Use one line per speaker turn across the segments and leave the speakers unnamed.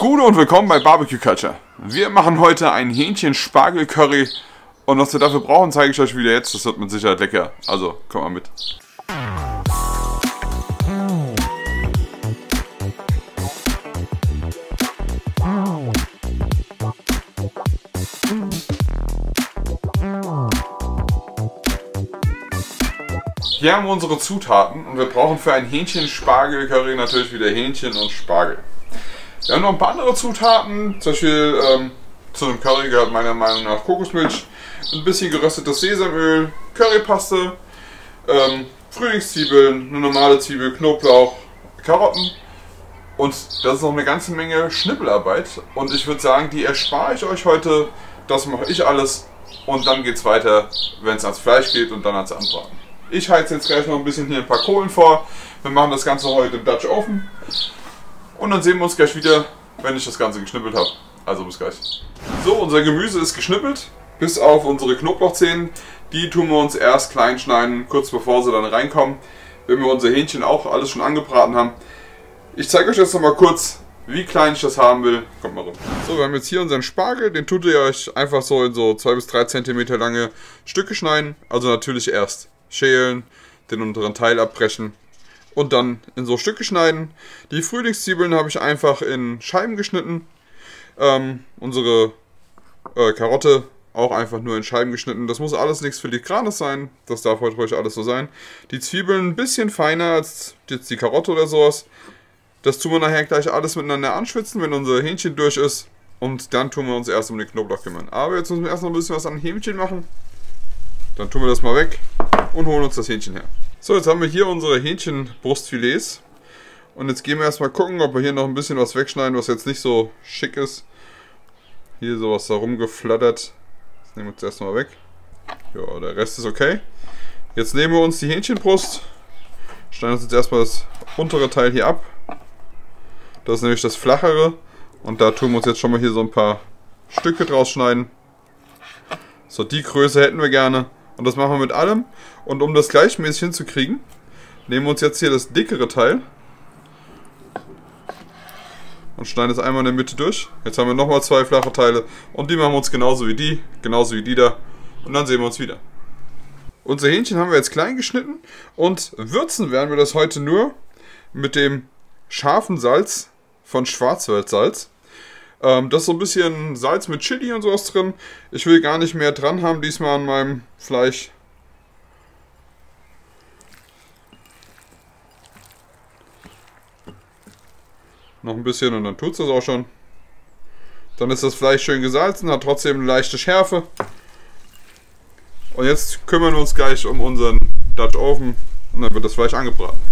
Gute und willkommen bei Barbecue Culture. Wir machen heute ein Hähnchen-Spargel-Curry und was wir dafür brauchen, zeige ich euch wieder jetzt. Das wird mit Sicherheit lecker. Also, komm mal mit. Hier haben wir unsere Zutaten und wir brauchen für ein Hähnchen-Spargel-Curry natürlich wieder Hähnchen und Spargel. Wir haben noch ein paar andere Zutaten, zum Beispiel ähm, zu einem Curry gehört meiner Meinung nach Kokosmilch, ein bisschen geröstetes Sesamöl, Currypaste, ähm, Frühlingszwiebeln, eine normale Zwiebel, Knoblauch, Karotten und das ist noch eine ganze Menge Schnippelarbeit und ich würde sagen, die erspare ich euch heute, das mache ich alles und dann geht es weiter, wenn es ans Fleisch geht und dann ans Anbraten. Ich heize jetzt gleich noch ein bisschen hier ein paar Kohlen vor. Wir machen das Ganze heute im Dutch Oven. Und dann sehen wir uns gleich wieder, wenn ich das Ganze geschnippelt habe. Also bis gleich. So, unser Gemüse ist geschnippelt. Bis auf unsere Knoblauchzehen. Die tun wir uns erst klein schneiden, kurz bevor sie dann reinkommen. Wenn wir unser Hähnchen auch alles schon angebraten haben. Ich zeige euch jetzt noch mal kurz, wie klein ich das haben will. Kommt mal rum. So, wir haben jetzt hier unseren Spargel. Den tut ihr euch einfach so in so 2 bis 3 cm lange Stücke schneiden. Also natürlich erst schälen, den unteren Teil abbrechen und dann in so Stücke schneiden. Die Frühlingszwiebeln habe ich einfach in Scheiben geschnitten. Ähm, unsere äh, Karotte auch einfach nur in Scheiben geschnitten. Das muss alles nichts filigranes sein. Das darf heute ruhig alles so sein. Die Zwiebeln ein bisschen feiner als jetzt die Karotte oder sowas. Das tun wir nachher gleich alles miteinander anschwitzen, wenn unser Hähnchen durch ist. Und dann tun wir uns erst um den Knoblauch kümmern. Aber jetzt müssen wir erst noch ein bisschen was an Hähnchen machen. Dann tun wir das mal weg und holen uns das Hähnchen her. So, jetzt haben wir hier unsere Hähnchenbrustfilets. Und jetzt gehen wir erstmal gucken, ob wir hier noch ein bisschen was wegschneiden, was jetzt nicht so schick ist. Hier sowas da rumgeflattert. Das nehmen wir uns erstmal weg. Ja, der Rest ist okay. Jetzt nehmen wir uns die Hähnchenbrust. Schneiden uns jetzt erstmal das untere Teil hier ab. Das ist nämlich das flachere. Und da tun wir uns jetzt schon mal hier so ein paar Stücke draus schneiden. So, die Größe hätten wir gerne. Und das machen wir mit allem. Und um das gleichmäßig hinzukriegen, nehmen wir uns jetzt hier das dickere Teil und schneiden es einmal in der Mitte durch. Jetzt haben wir nochmal zwei flache Teile und die machen wir uns genauso wie die, genauso wie die da. Und dann sehen wir uns wieder. Unser Hähnchen haben wir jetzt klein geschnitten und würzen werden wir das heute nur mit dem scharfen Salz von Schwarzwaldsalz. Ähm, das ist so ein bisschen Salz mit Chili und sowas drin. Ich will gar nicht mehr dran haben diesmal an meinem Fleisch. Noch ein bisschen und dann tut es das auch schon. Dann ist das Fleisch schön gesalzen, hat trotzdem eine leichte Schärfe. Und jetzt kümmern wir uns gleich um unseren Dutch Oven und dann wird das Fleisch angebraten.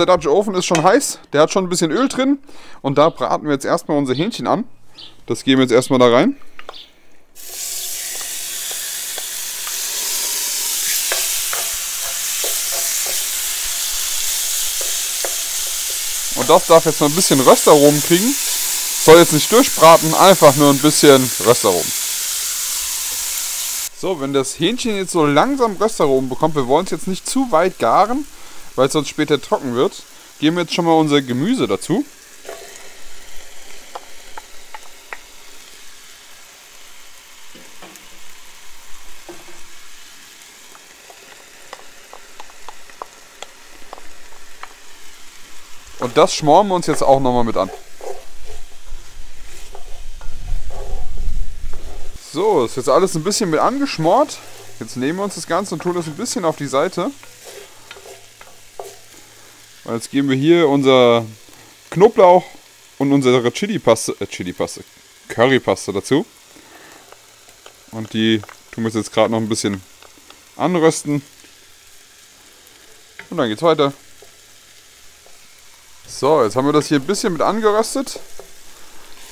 Unser Dutch Oven ist schon heiß. Der hat schon ein bisschen Öl drin. Und da braten wir jetzt erstmal unser Hähnchen an. Das geben wir jetzt erstmal da rein. Und das darf jetzt noch ein bisschen Röstaromen kriegen. Soll jetzt nicht durchbraten, einfach nur ein bisschen Röstaromen. So, wenn das Hähnchen jetzt so langsam Röstaromen bekommt, wir wollen es jetzt nicht zu weit garen, weil es sonst später trocken wird, geben wir jetzt schon mal unser Gemüse dazu. Und das schmoren wir uns jetzt auch nochmal mit an. So, ist jetzt alles ein bisschen mit angeschmort. Jetzt nehmen wir uns das Ganze und tun das ein bisschen auf die Seite. Jetzt geben wir hier unser Knoblauch und unsere Chili-Paste, äh, Chili-Paste, Curry-Paste dazu. Und die tun wir jetzt gerade noch ein bisschen anrösten. Und dann geht's weiter. So, jetzt haben wir das hier ein bisschen mit angeröstet.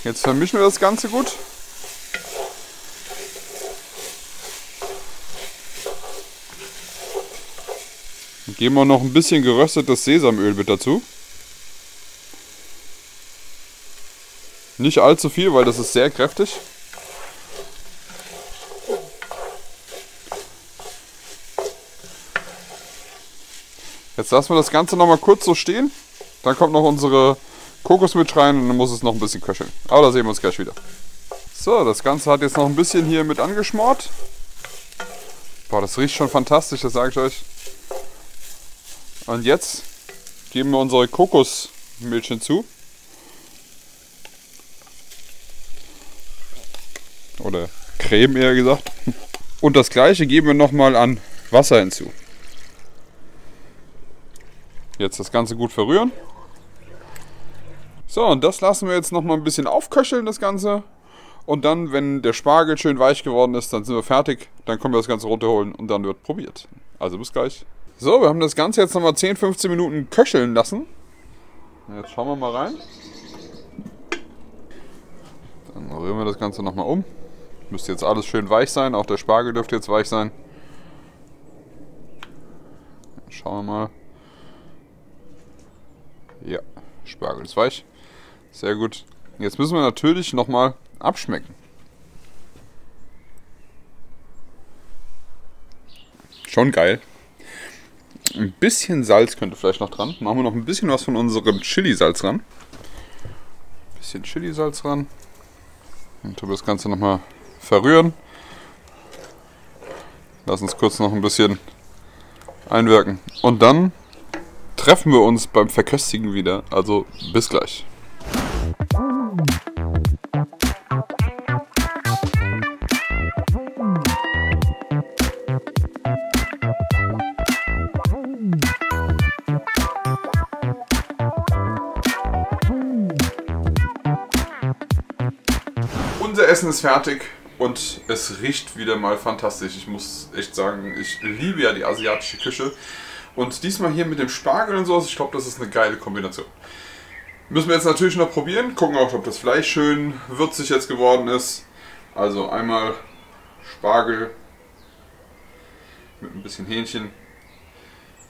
Jetzt vermischen wir das Ganze gut. Geben wir noch ein bisschen geröstetes Sesamöl mit dazu. Nicht allzu viel, weil das ist sehr kräftig. Jetzt lassen wir das Ganze noch mal kurz so stehen. Dann kommt noch unsere Kokosmilch rein und dann muss es noch ein bisschen köcheln. Aber da sehen wir uns gleich wieder. So, das Ganze hat jetzt noch ein bisschen hier mit angeschmort. Boah, das riecht schon fantastisch, das sage ich euch. Und jetzt geben wir unsere Kokosmilch hinzu. Oder Creme eher gesagt. Und das gleiche geben wir nochmal an Wasser hinzu. Jetzt das Ganze gut verrühren. So, und das lassen wir jetzt noch mal ein bisschen aufköcheln, das Ganze. Und dann, wenn der Spargel schön weich geworden ist, dann sind wir fertig. Dann können wir das Ganze runterholen und dann wird probiert. Also bis gleich. So, wir haben das Ganze jetzt nochmal 10, 15 Minuten köcheln lassen. Jetzt schauen wir mal rein. Dann rühren wir das Ganze nochmal um. Müsste jetzt alles schön weich sein. Auch der Spargel dürfte jetzt weich sein. Schauen wir mal. Ja, Spargel ist weich. Sehr gut. Jetzt müssen wir natürlich nochmal abschmecken. Schon geil. Ein bisschen Salz könnte vielleicht noch dran. Machen wir noch ein bisschen was von unserem Chili-Salz ran. Ein bisschen Chili-Salz ran. Wir das Ganze nochmal verrühren. Lass uns kurz noch ein bisschen einwirken. Und dann treffen wir uns beim Verköstigen wieder. Also bis gleich. Essen ist fertig und es riecht wieder mal fantastisch. Ich muss echt sagen, ich liebe ja die asiatische Küche. Und diesmal hier mit dem Spargel und sowas, ich glaube, das ist eine geile Kombination. Müssen wir jetzt natürlich noch probieren, gucken auch, ob das Fleisch schön würzig jetzt geworden ist. Also einmal Spargel mit ein bisschen Hähnchen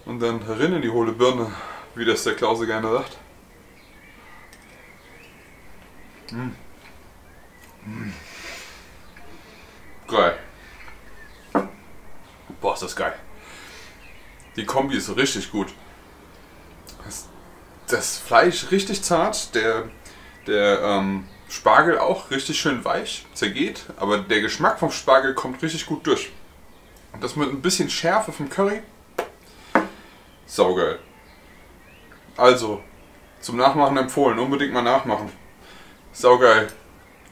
und dann rein in die hohle Birne, wie das der Klause gerne sagt. Mmh. Geil. Boah, ist das geil. Die Kombi ist richtig gut. Das, das Fleisch richtig zart, der, der ähm, Spargel auch richtig schön weich, zergeht, aber der Geschmack vom Spargel kommt richtig gut durch. Und das mit ein bisschen Schärfe vom Curry. Saugeil. Also, zum Nachmachen empfohlen, unbedingt mal nachmachen. Saugeil.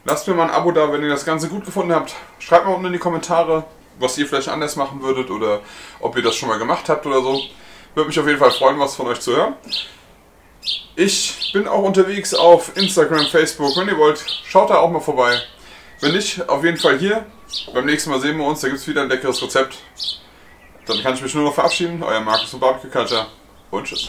Lasst mir mal ein Abo da, wenn ihr das Ganze gut gefunden habt. Schreibt mal unten in die Kommentare, was ihr vielleicht anders machen würdet oder ob ihr das schon mal gemacht habt oder so. Würde mich auf jeden Fall freuen, was von euch zu hören. Ich bin auch unterwegs auf Instagram, Facebook. Wenn ihr wollt, schaut da auch mal vorbei. Wenn nicht, auf jeden Fall hier. Beim nächsten Mal sehen wir uns, da gibt es wieder ein leckeres Rezept. Dann kann ich mich nur noch verabschieden. Euer Markus von Barbecue Culture und tschüss.